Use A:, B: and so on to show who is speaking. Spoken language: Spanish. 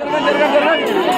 A: Germán, Germán, Germán.